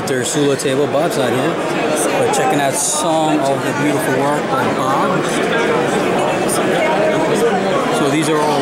Terzuola table. Bob's not here. But checking out some of the beautiful work by Bob. So these are all